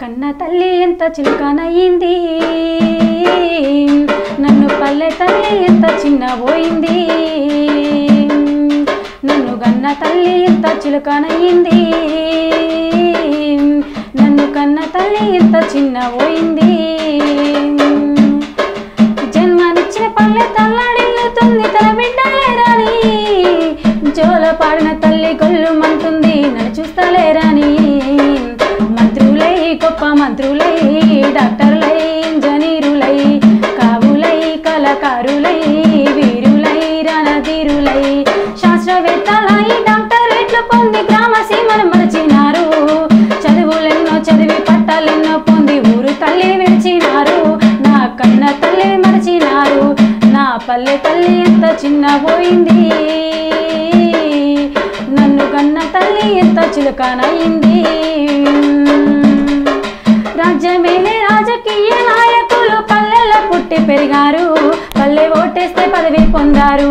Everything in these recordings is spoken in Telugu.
కన్న తల్లి ఎంత చిలుకనయ్యింది నన్ను పల్లె తల్లి ఎంత చిన్నబోయింది? నన్ను కన్న తల్లి ఎంత చిలుకనయ్యింది నన్ను కన్న తల్లి ఎంత చిన్నబోయింది? జన్మనిచ్చిన పల్లె తల్లాడిల్లుతుంది తన బిడ్డలేరాని జోల పాడిన తల్లి గొల్లు మంటుంది నన్ను చూస్తలేరాని డాక్టర్లై ఇంజనీరులై కావులై కళకారులై వీరులై రణధీరులై. శాస్త్రవేత్తలై డాక్టరేట్లు పొంది గ్రామ సీమను మరచినారు. చదువులెన్నో చదివి పట్టాలెన్నో పొంది ఊరు తల్లి విడిచినారు. నా కన్న తల్లి మరచినారు. నా పల్లె తల్లి ఎంత చిన్న పోయింది. నన్ను కన్న తల్లి ఎంత చులకనయింది. పదవి పొందారు.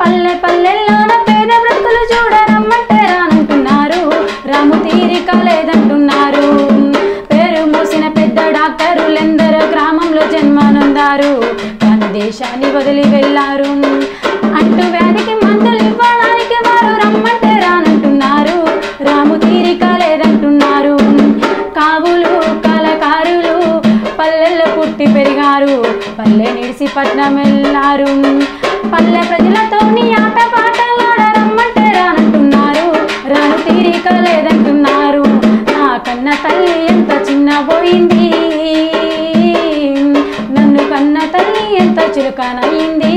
పల్లె పల్లెల్లోన పేద బ్రతుకులు చూడరమ్మంటే రానంటున్నారు. రాము తీరిక లేదంటున్నారు. పేరు మూసిన పెద్ద డాక్టరులెందరో గ్రామంలో జన్మనొందారు. తన దేశాన్ని వదిలి వెళ్ళారు. పల్లె నిడిసి పట్నం వెళ్ళారు పల్లె ప్రజలతో నీ ఆట పాట ఆడరమ్మంటే రానంటున్నారు. రాను తీరిక లేదంటున్నారు. నా కన్న తల్లి ఎంత చిన్నపోయింది నన్ను కన్న తల్లి ఎంత చురుకనయింది